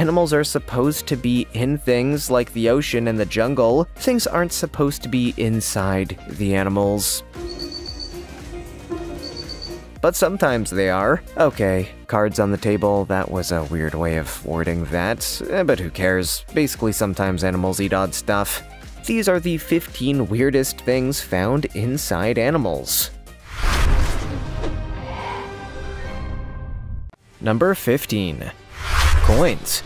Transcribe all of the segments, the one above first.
animals are supposed to be in things like the ocean and the jungle, things aren't supposed to be inside the animals. But sometimes they are. Okay, cards on the table, that was a weird way of wording that, eh, but who cares? Basically, sometimes animals eat odd stuff. These are the 15 weirdest things found inside animals. Number 15. Coins.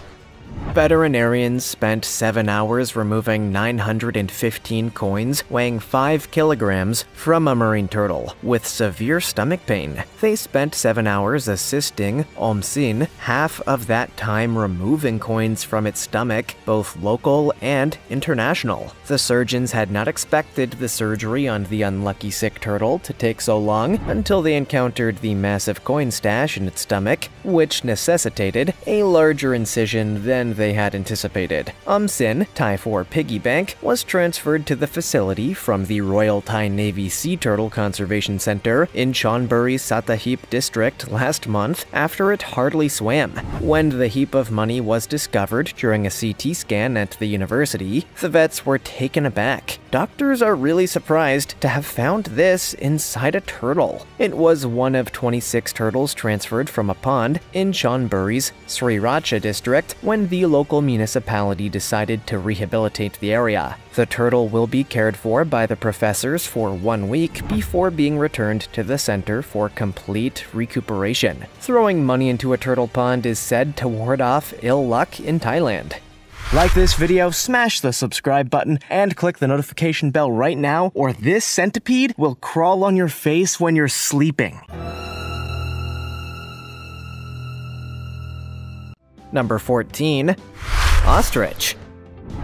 Veterinarians spent 7 hours removing 915 coins weighing 5 kilograms from a marine turtle with severe stomach pain. They spent 7 hours assisting Omsin, half of that time removing coins from its stomach, both local and international. The surgeons had not expected the surgery on the unlucky sick turtle to take so long until they encountered the massive coin stash in its stomach, which necessitated a larger incision than they had anticipated. Omsin, Thai 4 piggy bank, was transferred to the facility from the Royal Thai Navy Sea Turtle Conservation Center in Chonburi Sattahip district last month after it hardly swam. When the heap of money was discovered during a CT scan at the university, the vets were taken aback. Doctors are really surprised to have found this inside a turtle. It was one of 26 turtles transferred from a pond in Chonburi's Sriracha district when the local municipality decided to rehabilitate the area. The turtle will be cared for by the professors for one week before being returned to the center for complete recuperation. Throwing money into a turtle pond is said to ward off ill luck in Thailand. Like this video, smash the subscribe button, and click the notification bell right now, or this centipede will crawl on your face when you're sleeping. Number 14. Ostrich.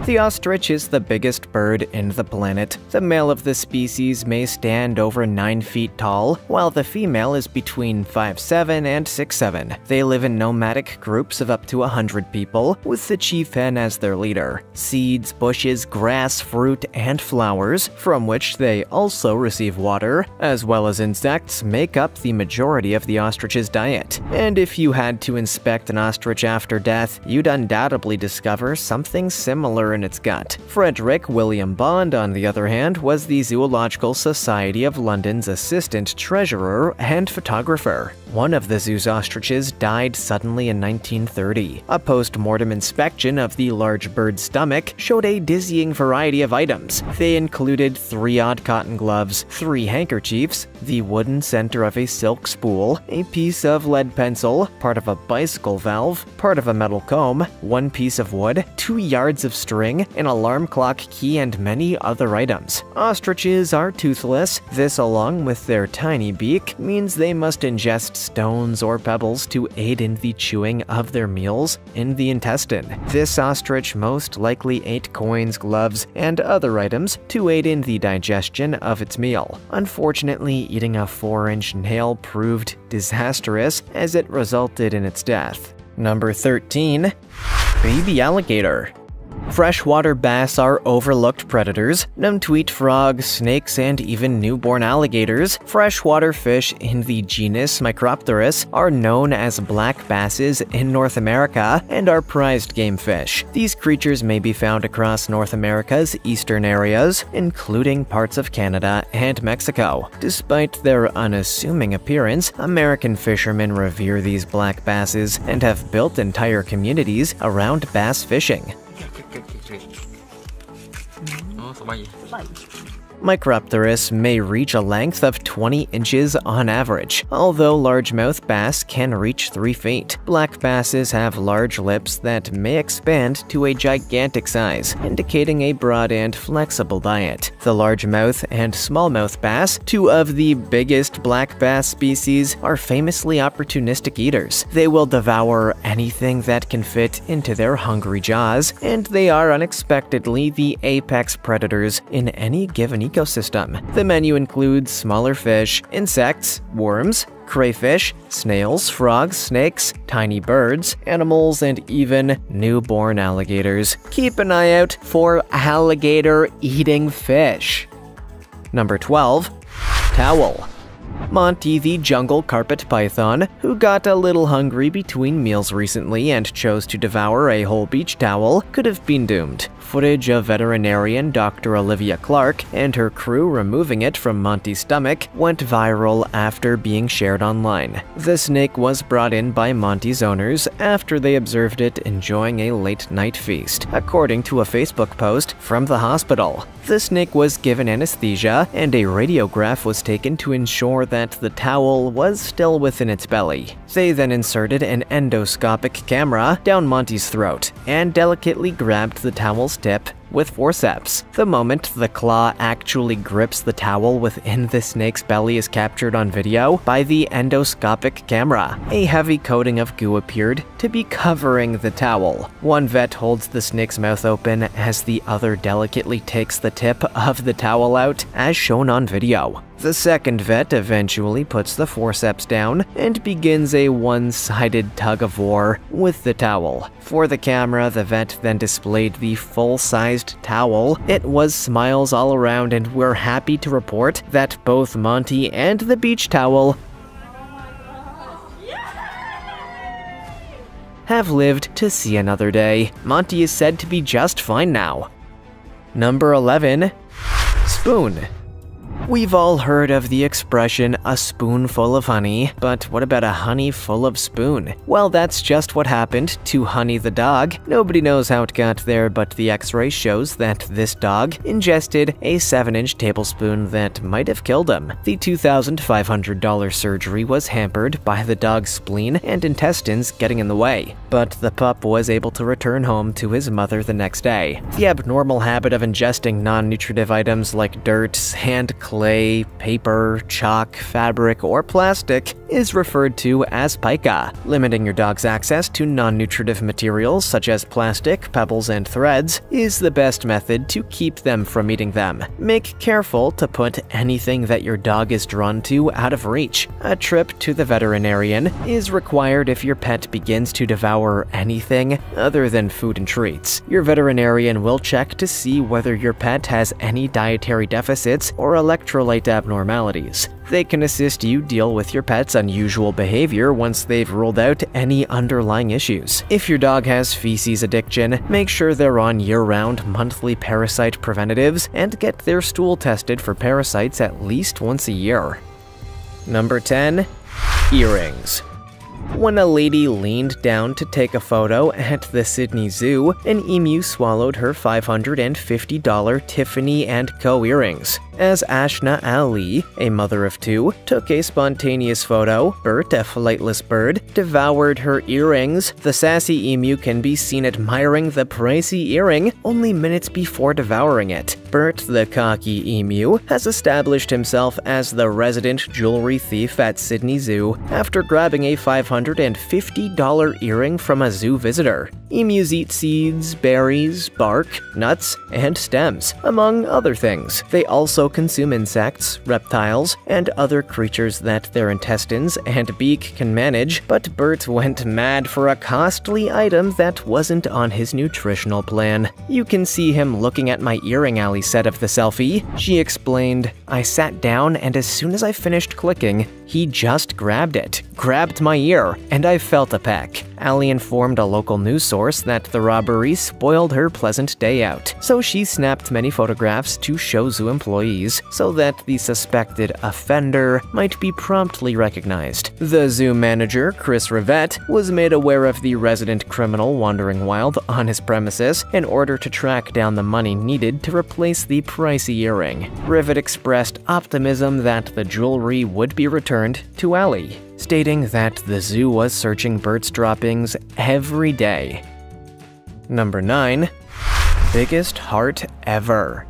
The ostrich is the biggest bird in the planet. The male of the species may stand over 9 feet tall, while the female is between 5'7 and 6'7. They live in nomadic groups of up to 100 people, with the chief hen as their leader. Seeds, bushes, grass, fruit, and flowers, from which they also receive water, as well as insects, make up the majority of the ostrich's diet. And if you had to inspect an ostrich after death, you'd undoubtedly discover something similar in its gut. Frederick William Bond, on the other hand, was the Zoological Society of London's assistant treasurer and photographer. One of the zoo's ostriches died suddenly in 1930. A post-mortem inspection of the large bird's stomach showed a dizzying variety of items. They included three odd cotton gloves, three handkerchiefs, the wooden center of a silk spool, a piece of lead pencil, part of a bicycle valve, part of a metal comb, one piece of wood, two yards of string, an alarm clock key, and many other items. Ostriches are toothless. This, along with their tiny beak, means they must ingest stones or pebbles to aid in the chewing of their meals in the intestine. This ostrich most likely ate coins, gloves, and other items to aid in the digestion of its meal. Unfortunately, eating a 4-inch nail proved disastrous as it resulted in its death. Number 13. Baby Alligator Freshwater bass are overlooked predators, known to eat frogs, snakes, and even newborn alligators. Freshwater fish in the genus Micropterus are known as black basses in North America and are prized game fish. These creatures may be found across North America's eastern areas, including parts of Canada and Mexico. Despite their unassuming appearance, American fishermen revere these black basses and have built entire communities around bass fishing. 四万，Micropterus may reach a length of 20 inches on average, although largemouth bass can reach 3 feet. Black basses have large lips that may expand to a gigantic size, indicating a broad and flexible diet. The largemouth and smallmouth bass, two of the biggest black bass species, are famously opportunistic eaters. They will devour anything that can fit into their hungry jaws, and they are unexpectedly the apex predators in any given ecosystem. The menu includes smaller fish, insects, worms, crayfish, snails, frogs, snakes, tiny birds, animals, and even newborn alligators. Keep an eye out for alligator eating fish. Number 12. Towel. Monty the jungle carpet python, who got a little hungry between meals recently and chose to devour a whole beach towel, could have been doomed. Footage of veterinarian Dr. Olivia Clark and her crew removing it from Monty's stomach went viral after being shared online. The snake was brought in by Monty's owners after they observed it enjoying a late night feast, according to a Facebook post from the hospital. The snake was given anesthesia and a radiograph was taken to ensure that the towel was still within its belly. They then inserted an endoscopic camera down Monty's throat and delicately grabbed the towel's tip with forceps. The moment the claw actually grips the towel within the snake's belly is captured on video by the endoscopic camera. A heavy coating of goo appeared to be covering the towel. One vet holds the snake's mouth open as the other delicately takes the tip of the towel out, as shown on video. The second vet eventually puts the forceps down and begins a one-sided tug-of-war with the towel. For the camera, the vet then displayed the full-sized towel. It was smiles all around and we're happy to report that both Monty and the beach towel have lived to see another day. Monty is said to be just fine now. Number 11. Spoon. We've all heard of the expression, a spoonful of honey, but what about a honey full of spoon? Well, that's just what happened to Honey the dog. Nobody knows how it got there, but the x-ray shows that this dog ingested a 7-inch tablespoon that might have killed him. The $2,500 surgery was hampered by the dog's spleen and intestines getting in the way, but the pup was able to return home to his mother the next day. The abnormal habit of ingesting non-nutritive items like dirt, sand, clay, paper, chalk, fabric, or plastic is referred to as pica. Limiting your dog's access to non-nutritive materials such as plastic, pebbles, and threads is the best method to keep them from eating them. Make careful to put anything that your dog is drawn to out of reach. A trip to the veterinarian is required if your pet begins to devour anything other than food and treats. Your veterinarian will check to see whether your pet has any dietary deficits or electrolyte abnormalities. They can assist you deal with your pet's unusual behavior once they've ruled out any underlying issues. If your dog has feces addiction, make sure they're on year-round monthly parasite preventatives and get their stool tested for parasites at least once a year. Number 10. Earrings. When a lady leaned down to take a photo at the Sydney Zoo, an emu swallowed her $550 Tiffany & Co. earrings. As Ashna Ali, a mother of two, took a spontaneous photo, Bert, a flightless bird, devoured her earrings. The sassy emu can be seen admiring the pricey earring only minutes before devouring it. Bert, the cocky emu, has established himself as the resident jewelry thief at Sydney Zoo after grabbing a $550 earring from a zoo visitor. Emus eat seeds, berries, bark, nuts, and stems, among other things. They also consume insects, reptiles, and other creatures that their intestines and beak can manage, but Bert went mad for a costly item that wasn't on his nutritional plan. You can see him looking at my earring, Ali said of the selfie. She explained, I sat down and as soon as I finished clicking, he just grabbed it, grabbed my ear, and I felt a peck. Ali informed a local news source that the robbery spoiled her pleasant day out, so she snapped many photographs to show zoo employees so that the suspected offender might be promptly recognized. The zoo manager, Chris Rivette, was made aware of the resident criminal wandering wild on his premises in order to track down the money needed to replace the pricey earring. Rivette expressed optimism that the jewelry would be returned to Ali, stating that the zoo was searching Bert's droppings every day. Number 9. Biggest Heart Ever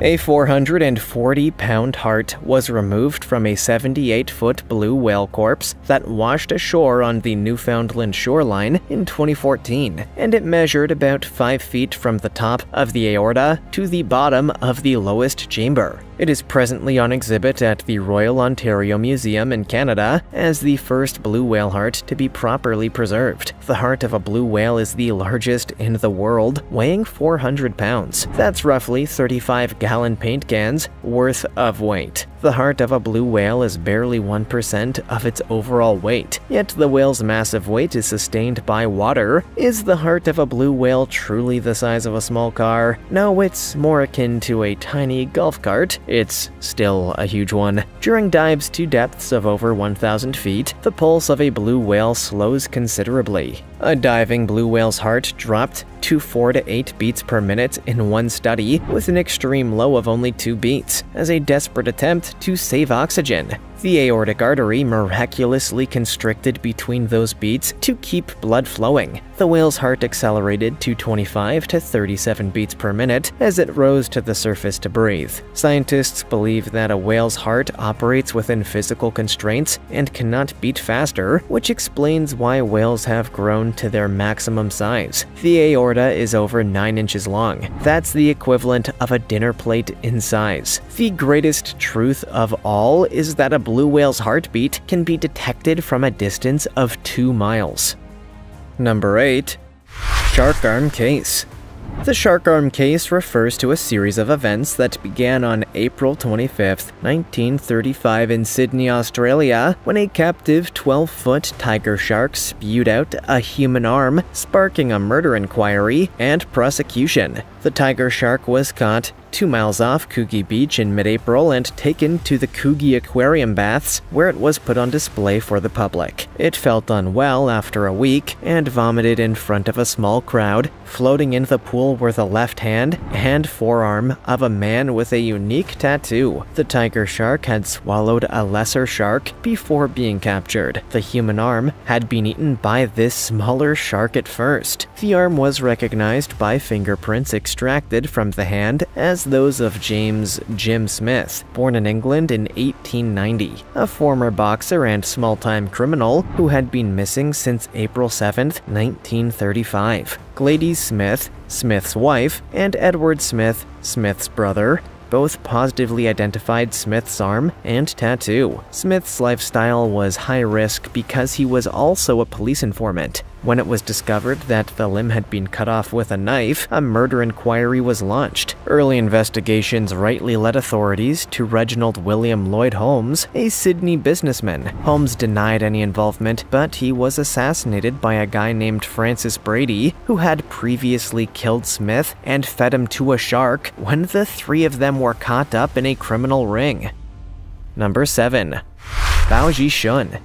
a 440 pound heart was removed from a 78 foot blue whale corpse that washed ashore on the Newfoundland shoreline in 2014, and it measured about 5 feet from the top of the aorta to the bottom of the lowest chamber. It is presently on exhibit at the Royal Ontario Museum in Canada as the first blue whale heart to be properly preserved. The heart of a blue whale is the largest in the world, weighing 400 pounds. That's roughly 35 gallon paint cans worth of weight. The heart of a blue whale is barely 1% of its overall weight, yet the whale's massive weight is sustained by water. Is the heart of a blue whale truly the size of a small car? No, it's more akin to a tiny golf cart. It's still a huge one. During dives to depths of over 1,000 feet, the pulse of a blue whale slows considerably. A diving blue whale's heart dropped to 4 to 8 beats per minute in one study, with an extreme low of only 2 beats, as a desperate attempt to save oxygen. The aortic artery miraculously constricted between those beats to keep blood flowing. The whale's heart accelerated to 25 to 37 beats per minute as it rose to the surface to breathe. Scientists believe that a whale's heart operates within physical constraints and cannot beat faster, which explains why whales have grown to their maximum size. The aorta is over 9 inches long. That's the equivalent of a dinner plate in size. The greatest truth of all is that a blue whale's heartbeat can be detected from a distance of 2 miles. Number 8. Shark Arm Case the shark arm case refers to a series of events that began on April 25, 1935 in Sydney, Australia, when a captive 12-foot tiger shark spewed out a human arm, sparking a murder inquiry and prosecution. The tiger shark was caught two miles off Coogee Beach in mid-April and taken to the Coogee Aquarium Baths, where it was put on display for the public. It felt unwell after a week and vomited in front of a small crowd. Floating in the pool were the left hand and forearm of a man with a unique tattoo. The tiger shark had swallowed a lesser shark before being captured. The human arm had been eaten by this smaller shark at first. The arm was recognized by fingerprints extracted from the hand as those of James Jim Smith, born in England in 1890, a former boxer and small-time criminal who had been missing since April 7, 1935. Gladys Smith, Smith's wife, and Edward Smith, Smith's brother, both positively identified Smith's arm and tattoo. Smith's lifestyle was high risk because he was also a police informant. When it was discovered that the limb had been cut off with a knife, a murder inquiry was launched. Early investigations rightly led authorities to Reginald William Lloyd Holmes, a Sydney businessman. Holmes denied any involvement, but he was assassinated by a guy named Francis Brady, who had previously killed Smith and fed him to a shark when the three of them were caught up in a criminal ring. Number 7. Bao Jishun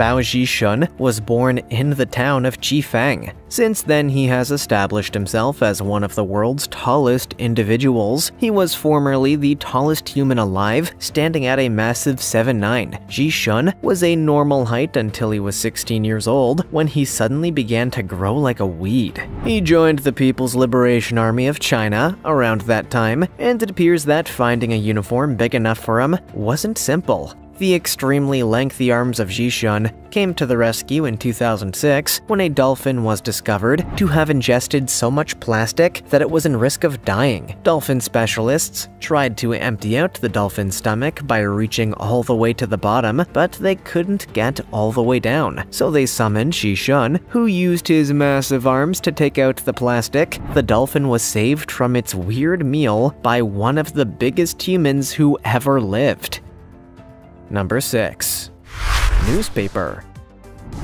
Bao Jishun was born in the town of Chifeng. Since then, he has established himself as one of the world's tallest individuals. He was formerly the tallest human alive, standing at a massive 7'9". Jishun was a normal height until he was 16 years old, when he suddenly began to grow like a weed. He joined the People's Liberation Army of China around that time, and it appears that finding a uniform big enough for him wasn't simple. The extremely lengthy arms of Jishun came to the rescue in 2006 when a dolphin was discovered to have ingested so much plastic that it was in risk of dying. Dolphin specialists tried to empty out the dolphin's stomach by reaching all the way to the bottom, but they couldn't get all the way down. So they summoned Jishun, who used his massive arms to take out the plastic. The dolphin was saved from its weird meal by one of the biggest humans who ever lived. Number 6. Newspaper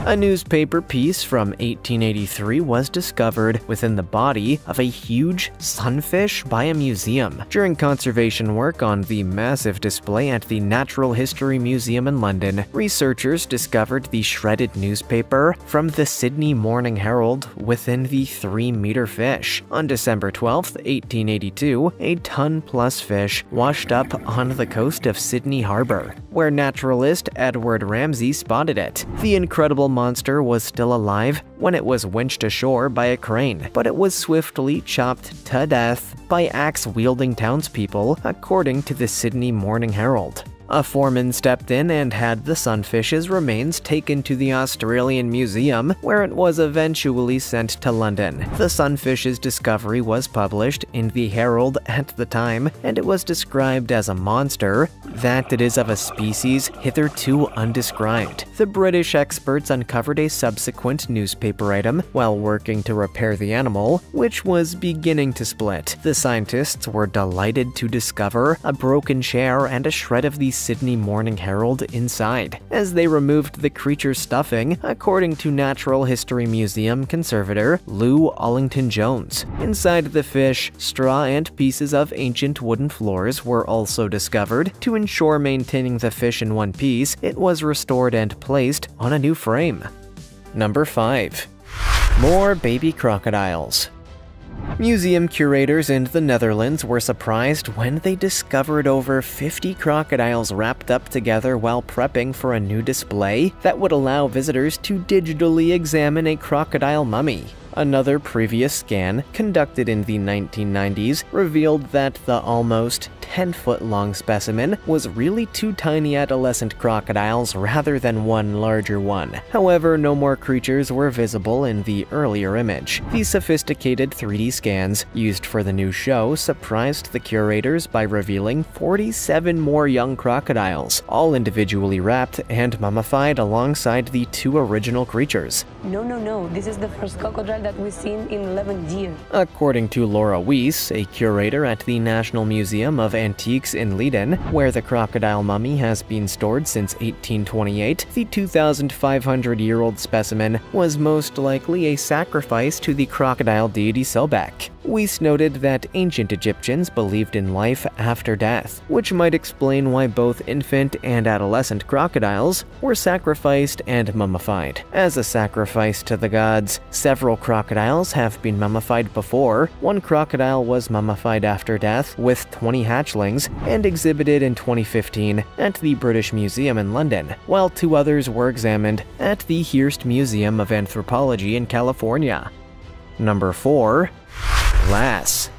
a newspaper piece from 1883 was discovered within the body of a huge sunfish by a museum. During conservation work on the massive display at the Natural History Museum in London, researchers discovered the shredded newspaper from the Sydney Morning Herald within the 3-meter fish. On December 12, 1882, a ton-plus fish washed up on the coast of Sydney Harbour, where naturalist Edward Ramsay spotted it. The incredible monster was still alive when it was winched ashore by a crane, but it was swiftly chopped to death by axe-wielding townspeople, according to the Sydney Morning Herald. A foreman stepped in and had the sunfish's remains taken to the Australian Museum, where it was eventually sent to London. The sunfish's discovery was published in the Herald at the time, and it was described as a monster, that it is of a species hitherto undescribed. The British experts uncovered a subsequent newspaper item while working to repair the animal, which was beginning to split. The scientists were delighted to discover a broken chair and a shred of the Sydney Morning Herald inside. As they removed the creature's stuffing, according to Natural History Museum conservator Lou Allington Jones. Inside the fish, straw and pieces of ancient wooden floors were also discovered. To ensure maintaining the fish in one piece, it was restored and placed on a new frame. Number 5. More baby crocodiles. Museum curators in the Netherlands were surprised when they discovered over 50 crocodiles wrapped up together while prepping for a new display that would allow visitors to digitally examine a crocodile mummy. Another previous scan, conducted in the 1990s, revealed that the almost 10 foot long specimen was really two tiny adolescent crocodiles rather than one larger one. However, no more creatures were visible in the earlier image. The sophisticated 3D scans used for the new show surprised the curators by revealing 47 more young crocodiles, all individually wrapped and mummified alongside the two original creatures. No, no, no, this is the first crocodile that we've seen in 11 years. According to Laura Weiss, a curator at the National Museum of Antiques in Leiden, where the crocodile mummy has been stored since 1828, the 2,500 year old specimen was most likely a sacrifice to the crocodile deity Sobek. Weiss noted that ancient Egyptians believed in life after death, which might explain why both infant and adolescent crocodiles were sacrificed and mummified. As a sacrifice to the gods, several crocodiles have been mummified before. One crocodile was mummified after death with 20 hatchlings and exhibited in 2015 at the British Museum in London, while two others were examined at the Hearst Museum of Anthropology in California. Number 4 glass.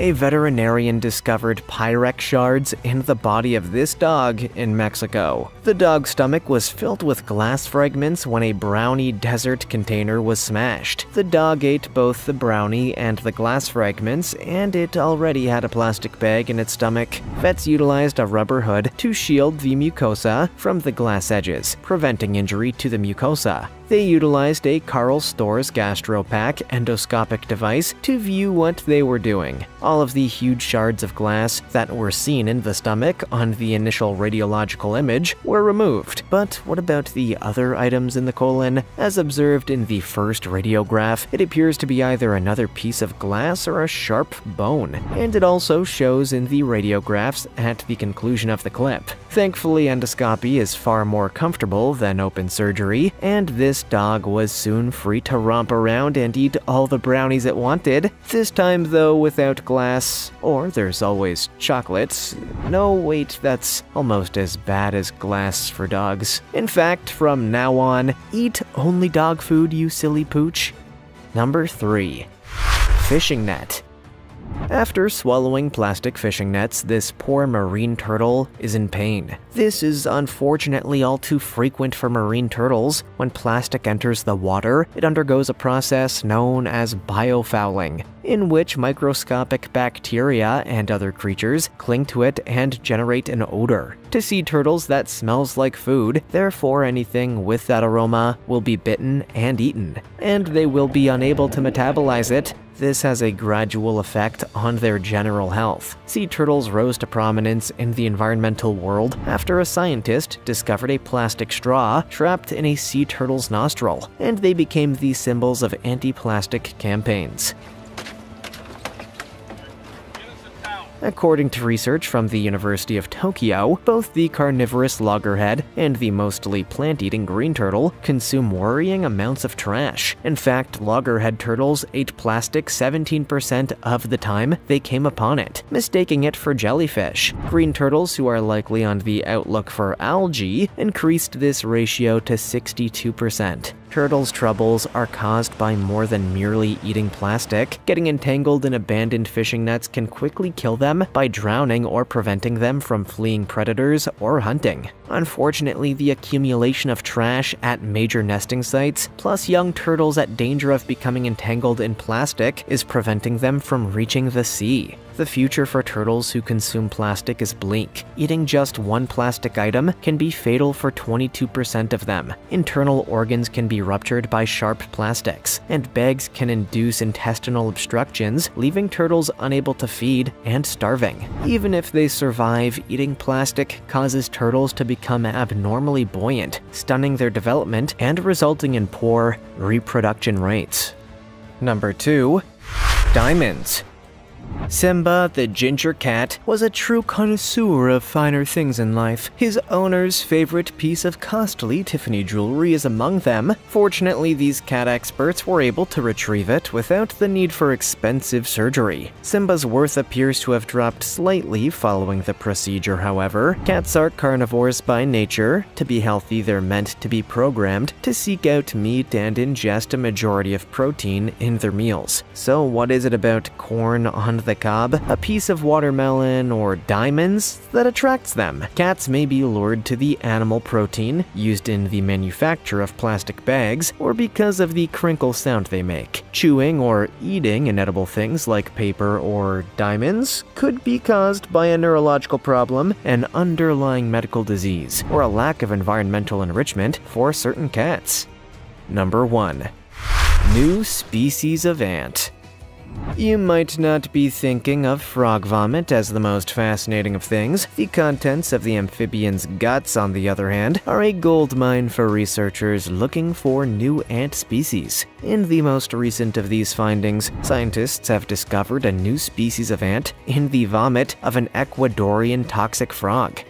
A veterinarian discovered Pyrex shards in the body of this dog in Mexico. The dog's stomach was filled with glass fragments when a brownie desert container was smashed. The dog ate both the brownie and the glass fragments, and it already had a plastic bag in its stomach. Vets utilized a rubber hood to shield the mucosa from the glass edges, preventing injury to the mucosa. They utilized a Karl Storz GastroPak endoscopic device to view what they were doing. All of the huge shards of glass that were seen in the stomach on the initial radiological image were removed. But what about the other items in the colon? As observed in the first radiograph, it appears to be either another piece of glass or a sharp bone, and it also shows in the radiographs at the conclusion of the clip. Thankfully, endoscopy is far more comfortable than open surgery, and this dog was soon free to romp around and eat all the brownies it wanted. This time, though, without glass, or there's always chocolates. No, wait, that's almost as bad as glass for dogs. In fact, from now on, eat only dog food, you silly pooch. Number 3. Fishing net. After swallowing plastic fishing nets, this poor marine turtle is in pain. This is unfortunately all too frequent for marine turtles. When plastic enters the water, it undergoes a process known as biofouling, in which microscopic bacteria and other creatures cling to it and generate an odor. To sea turtles, that smells like food, therefore anything with that aroma will be bitten and eaten, and they will be unable to metabolize it, this has a gradual effect on their general health. Sea turtles rose to prominence in the environmental world after a scientist discovered a plastic straw trapped in a sea turtle's nostril, and they became the symbols of anti-plastic campaigns. According to research from the University of Tokyo, both the carnivorous loggerhead and the mostly plant-eating green turtle consume worrying amounts of trash. In fact, loggerhead turtles ate plastic 17% of the time they came upon it, mistaking it for jellyfish. Green turtles, who are likely on the outlook for algae, increased this ratio to 62%. Turtles' troubles are caused by more than merely eating plastic. Getting entangled in abandoned fishing nets can quickly kill them by drowning or preventing them from fleeing predators or hunting. Unfortunately, the accumulation of trash at major nesting sites, plus young turtles at danger of becoming entangled in plastic, is preventing them from reaching the sea. The future for turtles who consume plastic is bleak. Eating just one plastic item can be fatal for 22% of them. Internal organs can be ruptured by sharp plastics, and bags can induce intestinal obstructions, leaving turtles unable to feed and starving. Even if they survive, eating plastic causes turtles to become abnormally buoyant, stunning their development and resulting in poor reproduction rates. Number 2. Diamonds. Simba, the ginger cat, was a true connoisseur of finer things in life. His owner's favorite piece of costly Tiffany jewelry is among them. Fortunately, these cat experts were able to retrieve it without the need for expensive surgery. Simba's worth appears to have dropped slightly following the procedure, however. Cats are carnivores by nature. To be healthy, they're meant to be programmed to seek out meat and ingest a majority of protein in their meals. So what is it about corn on the cob, a piece of watermelon, or diamonds that attracts them. Cats may be lured to the animal protein used in the manufacture of plastic bags, or because of the crinkle sound they make. Chewing or eating inedible things like paper or diamonds could be caused by a neurological problem, an underlying medical disease, or a lack of environmental enrichment for certain cats. Number 1. New species of ant. You might not be thinking of frog vomit as the most fascinating of things. The contents of the amphibian's guts, on the other hand, are a goldmine for researchers looking for new ant species. In the most recent of these findings, scientists have discovered a new species of ant in the vomit of an Ecuadorian toxic frog.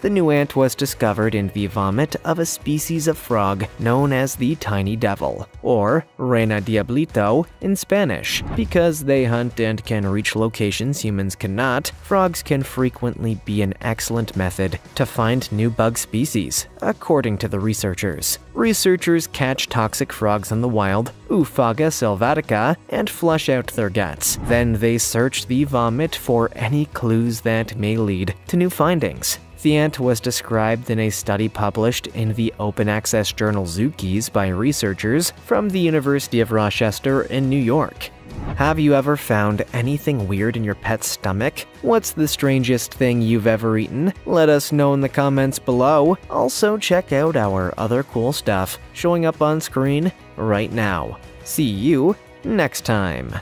The new ant was discovered in the vomit of a species of frog known as the tiny devil, or Reina Diablito in Spanish. Because they hunt and can reach locations humans cannot, frogs can frequently be an excellent method to find new bug species, according to the researchers. Researchers catch toxic frogs in the wild, Oophaga sylvatica, and flush out their guts. Then they search the vomit for any clues that may lead to new findings. The ant was described in a study published in the open access journal Zookeys by researchers from the University of Rochester in New York. Have you ever found anything weird in your pet's stomach? What's the strangest thing you've ever eaten? Let us know in the comments below. Also, check out our other cool stuff showing up on screen right now. See you next time.